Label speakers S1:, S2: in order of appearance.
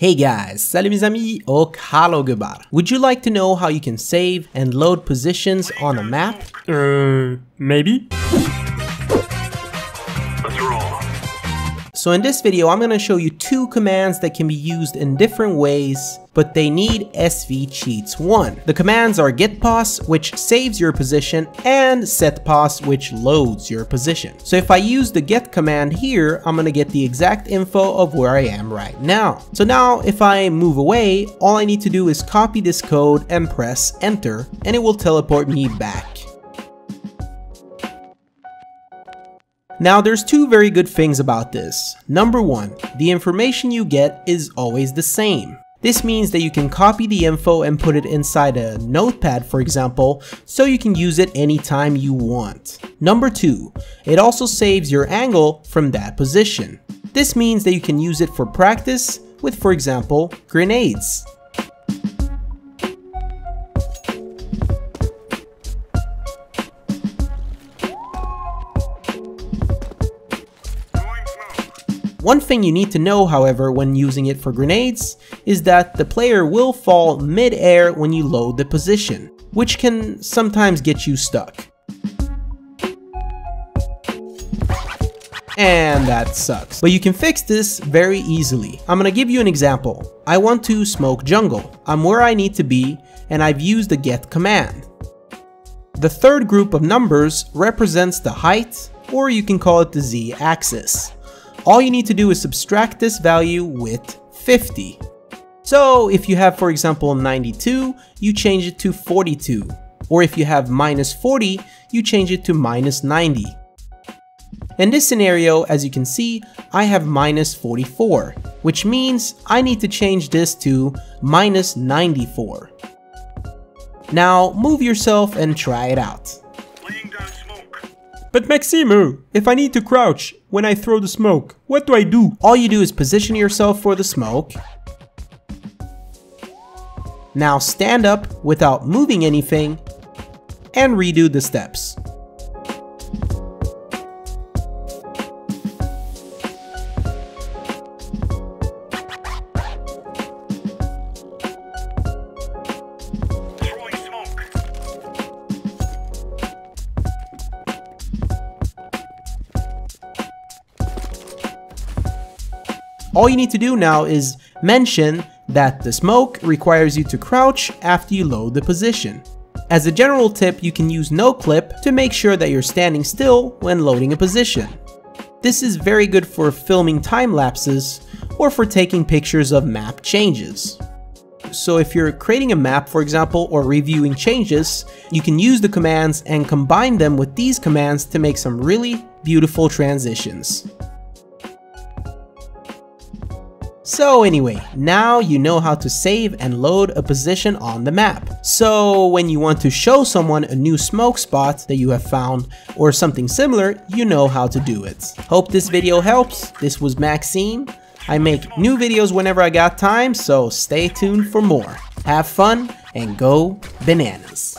S1: Hey guys, salut mes amis och hallå gubbar! Would you like to know how you can save and load positions on a map?
S2: Uh, maybe?
S1: So in this video I'm going to show you two commands that can be used in different ways, but they need SV cheats 1. The commands are getPos, which saves your position, and setPos, which loads your position. So if I use the get command here, I'm to get the exact info of where I am right now. So now if I move away, all I need to do is copy this code and press enter, and it will teleport me back. Now there's two very good things about this. Number one, the information you get is always the same. This means that you can copy the info and put it inside a notepad for example, so you can use it anytime you want. Number 2. It also saves your angle from that position. This means that you can use it for practice with for example, grenades. One thing you need to know however when using it for grenades is that the player will fall mid-air when you load the position, which can sometimes get you stuck. And that sucks. But you can fix this very easily. I'm gonna give you an example. I want to smoke jungle. I'm where I need to be and I've used the get command. The third group of numbers represents the height, or you can call it the z-axis all you need to do is subtract this value with 50. So if you have for example 92, you change it to 42. Or if you have minus 40, you change it to minus 90. In this scenario, as you can see, I have minus 44, which means I need to change this to minus 94. Now move yourself and try it out.
S2: But Maximo, if I need to crouch when I throw the smoke, what do I do?
S1: All you do is position yourself for the smoke. Now stand up without moving anything and redo the steps. All you need to do now is mention that the smoke requires you to crouch after you load the position. As a general tip, you can use no clip to make sure that you're standing still when loading a position. This is very good for filming time lapses or for taking pictures of map changes. So if you're creating a map, for example, or reviewing changes, you can use the commands and combine them with these commands to make some really beautiful transitions. So anyway, now you know how to save and load a position on the map. So when you want to show someone a new smoke spot that you have found or something similar, you know how to do it. Hope this video helps. This was Maxim. I make new videos whenever I got time, so stay tuned for more. Have fun and go bananas.